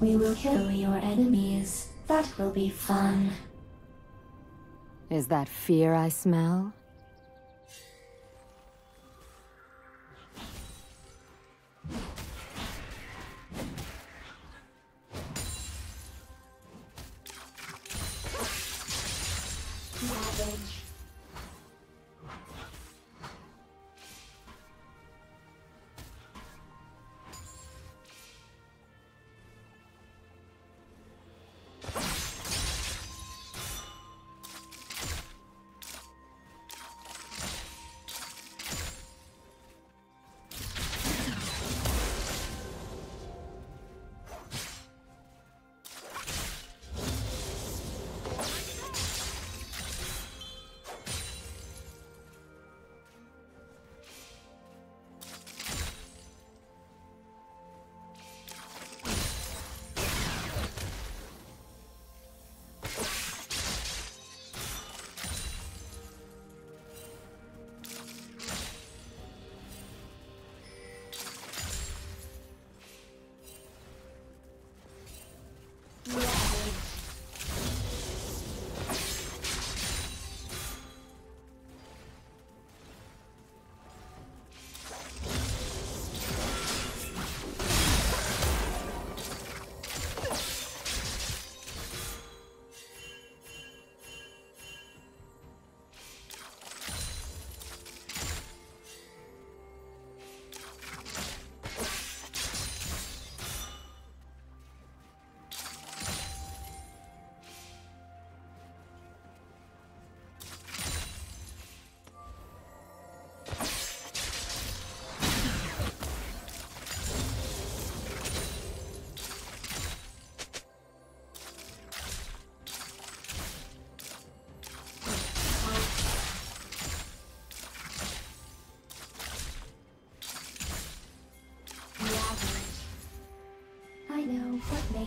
We will kill your enemies. That will be fun. Is that fear I smell?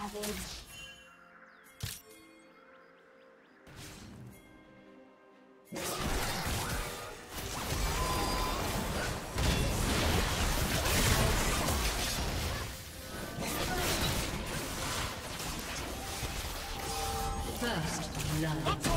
Ravage. First blood.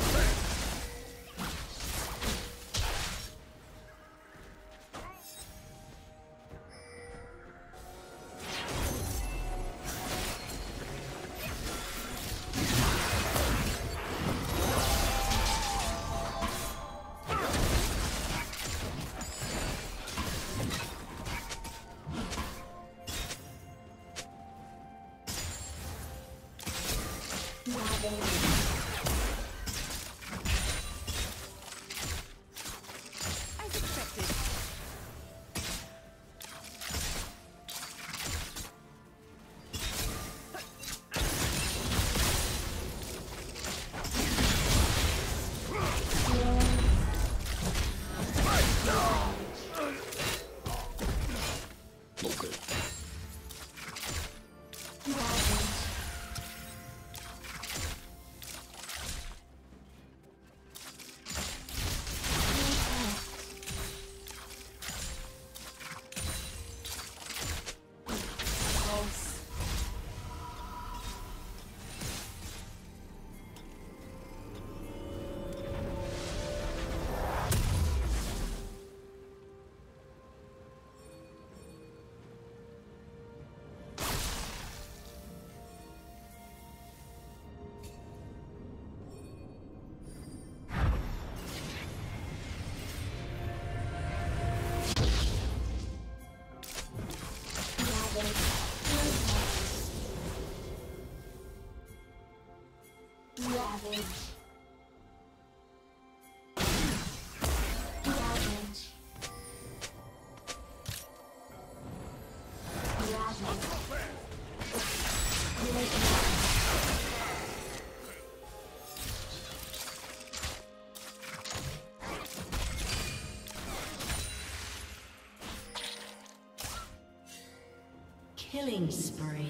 Killing spree.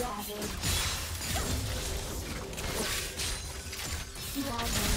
Ravage. Ravage.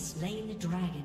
Slain the dragon.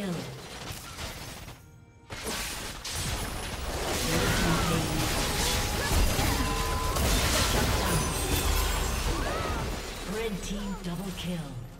Kill. Red team double kill.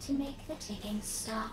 To make the ticking stop.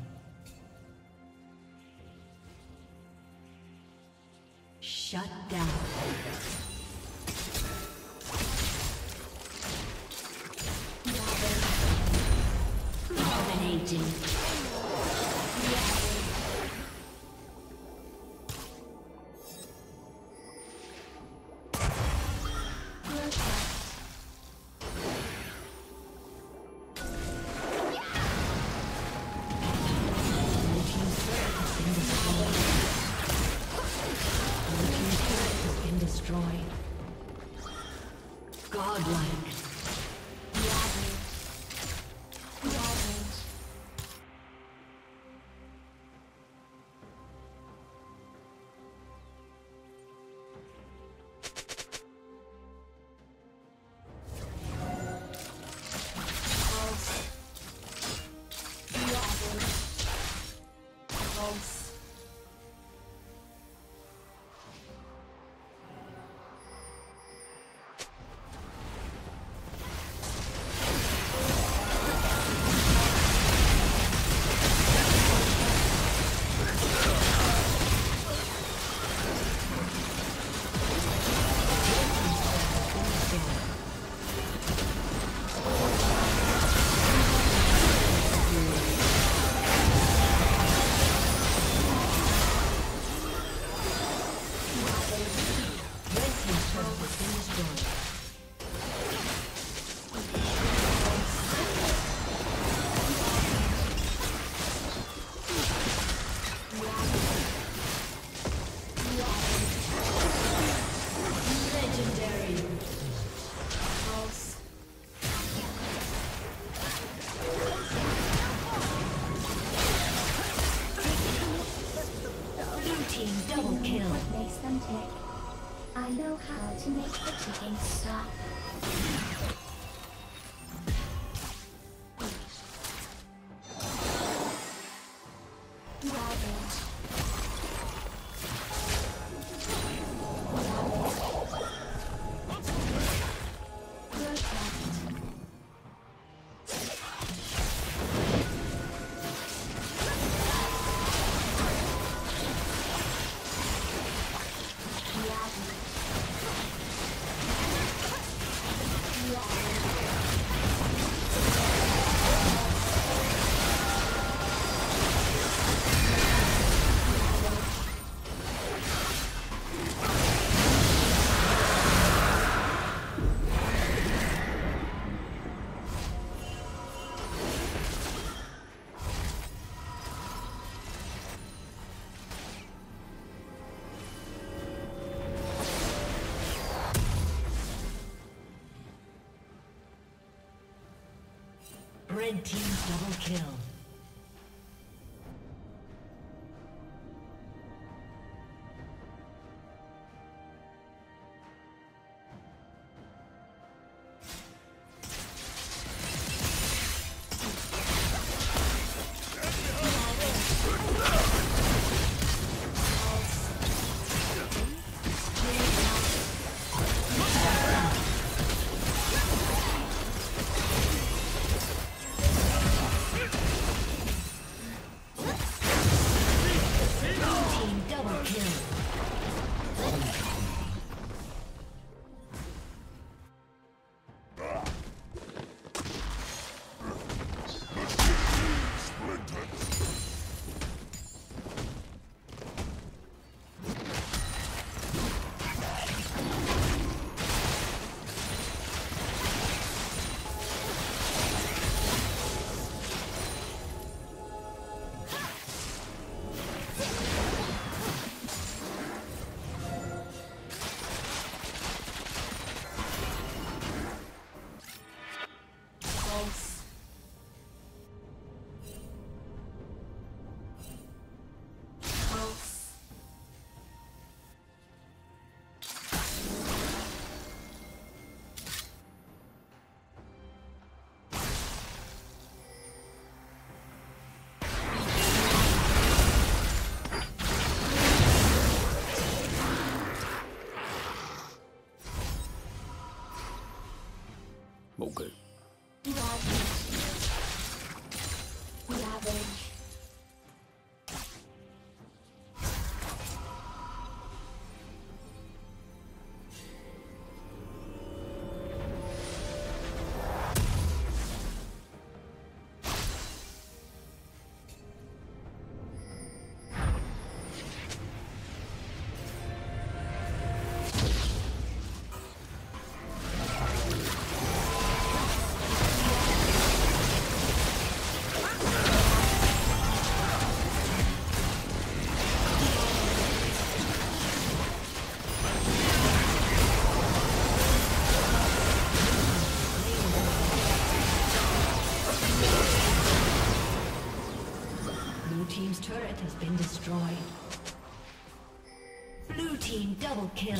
I know how to make the chicken stop. Double kill. Been destroyed. Blue team double kill.